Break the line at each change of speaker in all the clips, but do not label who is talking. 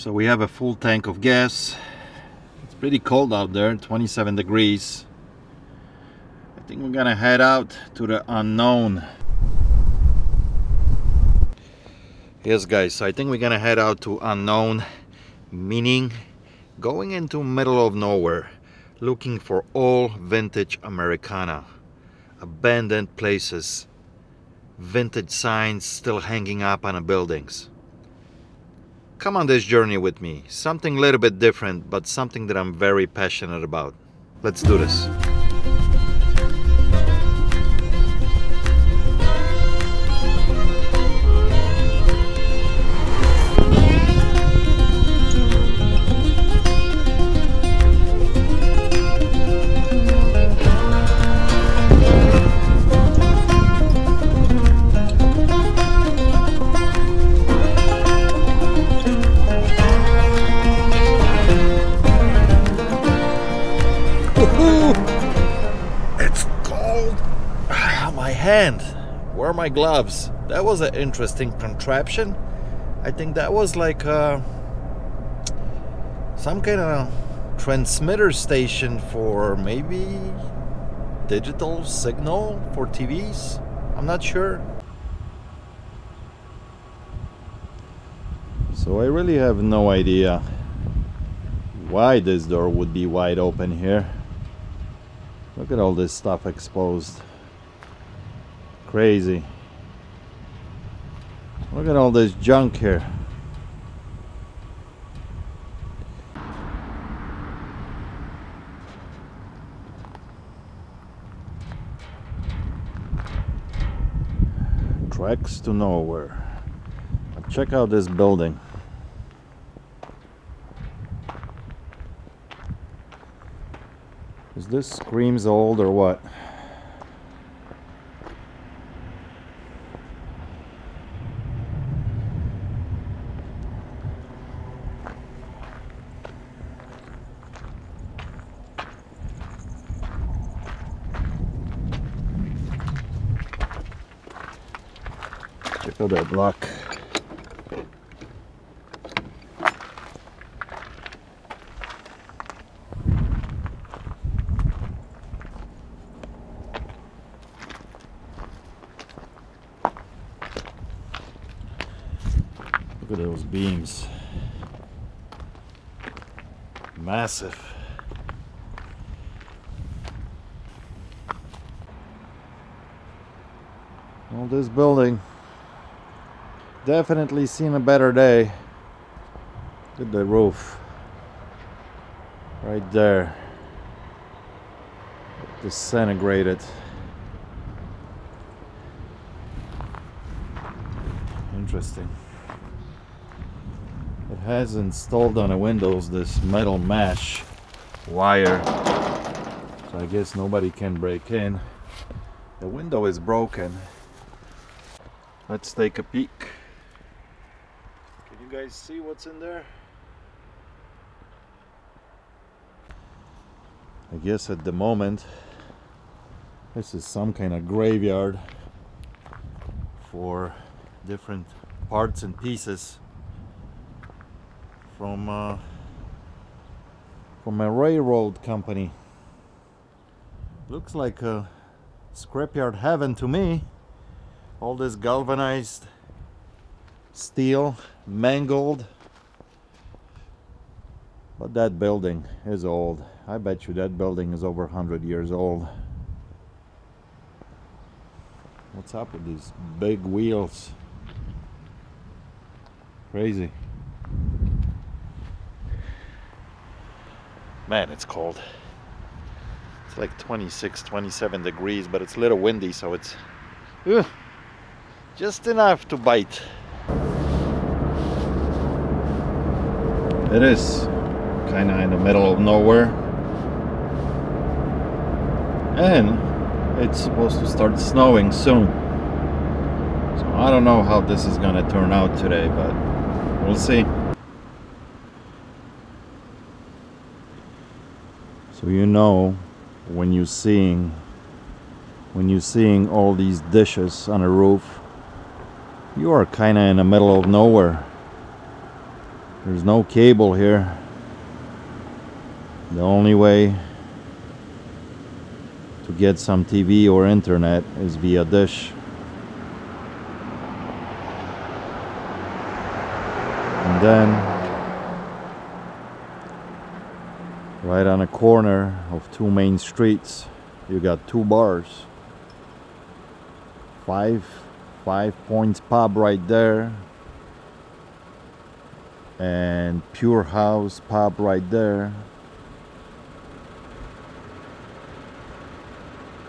So we have a full tank of gas. It's pretty cold out there, 27 degrees. I think we're gonna head out to the unknown. Yes guys, so I think we're gonna head out to unknown, meaning going into middle of nowhere, looking for all vintage Americana, abandoned places, vintage signs still hanging up on the buildings. Come on this journey with me. Something a little bit different, but something that I'm very passionate about. Let's do this. Hand. Where are my gloves? That was an interesting contraption. I think that was like uh, some kind of transmitter station for maybe digital signal for TVs. I'm not sure. So I really have no idea why this door would be wide open here. Look at all this stuff exposed. Crazy. Look at all this junk here. Tracks to nowhere. Check out this building. Is this screams old or what? Check out that lock. Look at those beams. Massive. Well, this building definitely seen a better day. Look at the roof. Right there. Disintegrated. Interesting. It has installed on the windows this metal mesh wire. So I guess nobody can break in. The window is broken. Let's take a peek. Guys see what's in there? I guess at the moment this is some kind of graveyard for different parts and pieces from uh, from a railroad company. Looks like a scrapyard heaven to me. All this galvanized steel, mangled. But that building is old. I bet you that building is over 100 years old. What's up with these big wheels? Crazy. Man, it's cold. It's like 26, 27 degrees, but it's a little windy, so it's ugh, just enough to bite. It is kind of in the middle of nowhere. And it's supposed to start snowing soon. So I don't know how this is gonna turn out today, but we'll see. So you know when you're seeing when you're seeing all these dishes on a roof, you are kinda in the middle of nowhere. There's no cable here. The only way to get some TV or internet is via dish. And then right on a corner of two main streets you got two bars five five points pub right there and pure house pub right there.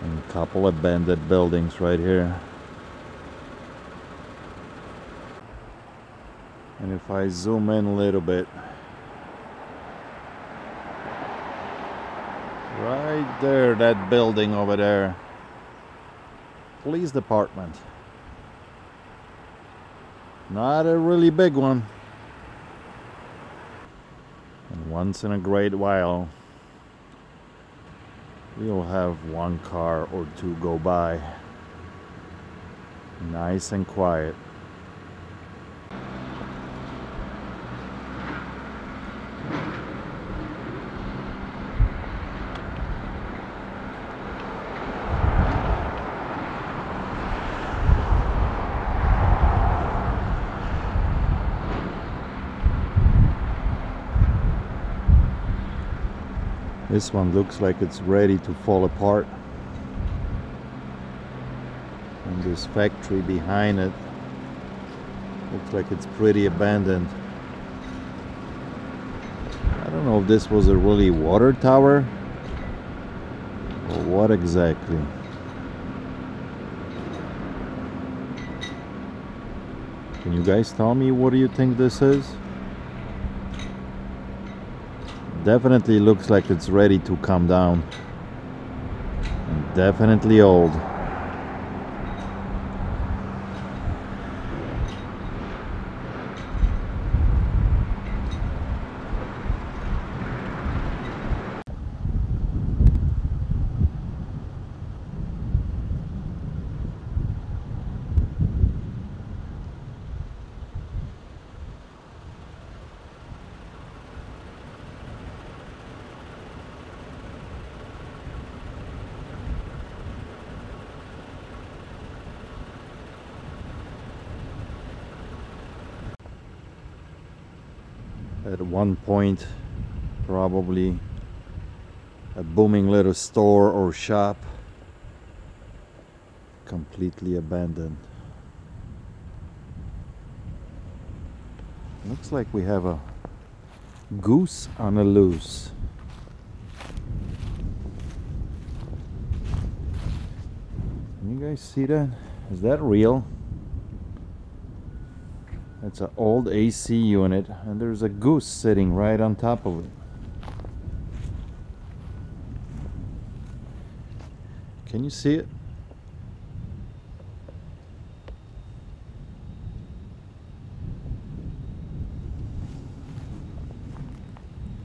And a couple of abandoned buildings right here. And if I zoom in a little bit. Right there that building over there. Police department. Not a really big one and once in a great while we'll have one car or two go by nice and quiet This one looks like it's ready to fall apart. And this factory behind it looks like it's pretty abandoned. I don't know if this was a really water tower or what exactly. Can you guys tell me what do you think this is? Definitely looks like it's ready to come down. And definitely old at one point probably a booming little store or shop completely abandoned looks like we have a goose on a loose you guys see that? Is that real? It's an old AC unit and there's a goose sitting right on top of it. Can you see it?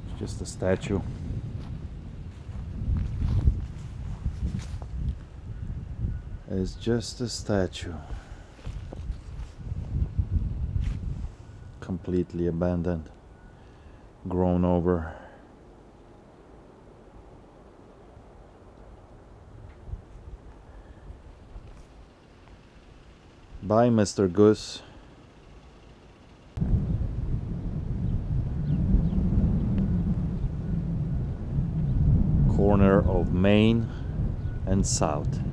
It's just a statue. It's just a statue. Completely abandoned, grown over. Bye, Mr. Goose. Corner of Main and South.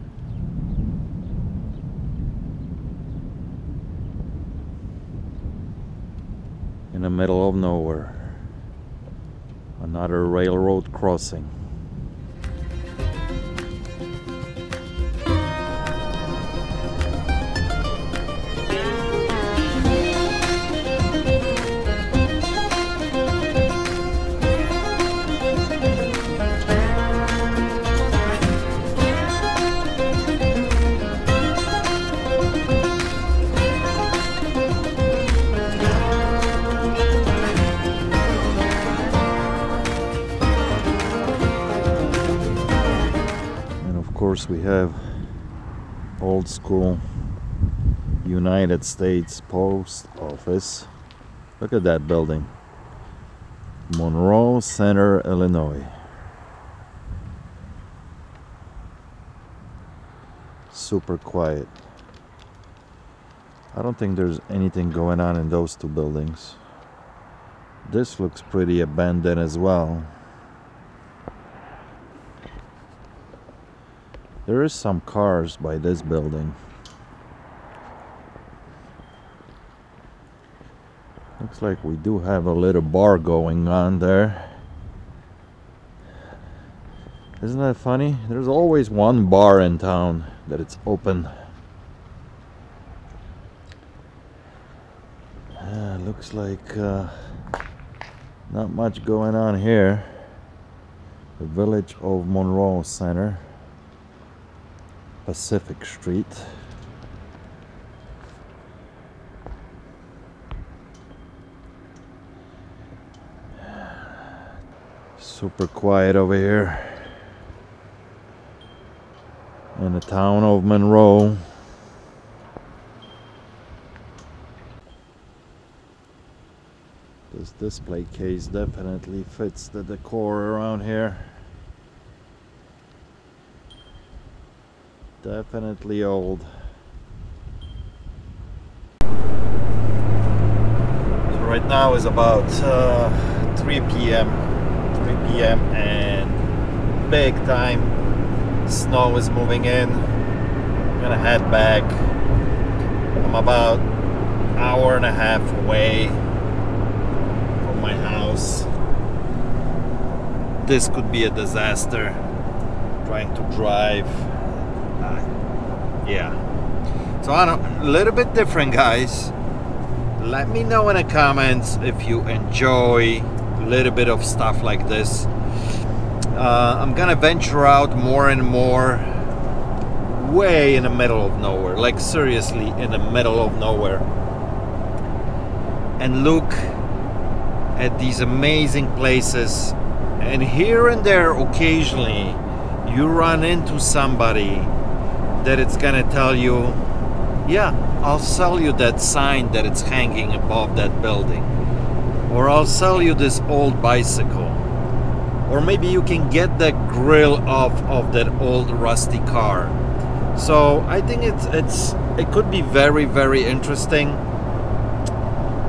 In the middle of nowhere. Another railroad crossing. Course we have old school United States Post Office. Look at that building. Monroe Center, Illinois. Super quiet. I don't think there's anything going on in those two buildings. This looks pretty abandoned as well. There is some cars by this building. Looks like we do have a little bar going on there. Isn't that funny? There's always one bar in town that it's open. Uh, looks like uh, not much going on here. The village of Monroe Center, Pacific Street. Super quiet over here in the town of Monroe. This display case definitely fits the decor around here. Definitely old. So right now is about uh, 3 p.m. 3 p.m. and big time snow is moving in. I'm gonna head back. I'm about hour and a half away from my house. This could be a disaster. Trying to drive. Yeah. So. A little bit different, guys. Let me know in the comments if you enjoy a little bit of stuff like this uh, I'm gonna venture out more and more way in the middle of nowhere like seriously in the middle of nowhere and look at these amazing places and here and there occasionally you run into somebody that it's gonna tell you yeah I'll sell you that sign that it's hanging above that building. Or I'll sell you this old bicycle. Or maybe you can get the grill off of that old rusty car. So I think it's it's it could be very very interesting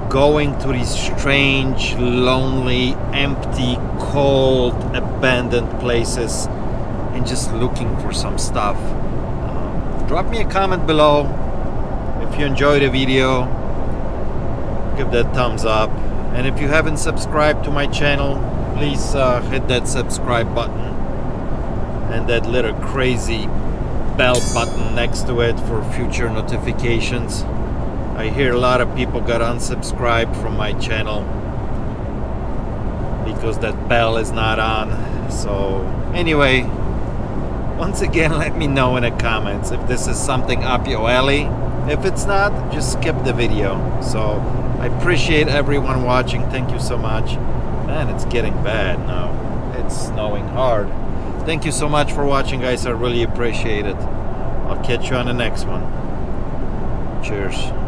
going to these strange lonely empty cold abandoned places and just looking for some stuff drop me a comment below if you enjoyed the video give that thumbs up and if you haven't subscribed to my channel please uh, hit that subscribe button and that little crazy bell button next to it for future notifications. I hear a lot of people got unsubscribed from my channel because that bell is not on. So anyway, once again, let me know in the comments if this is something up your alley. If it's not, just skip the video. So I appreciate everyone watching. Thank you so much. Man, it's getting bad now. It's snowing hard. Thank you so much for watching, guys. I really appreciate it. I'll catch you on the next one. Cheers.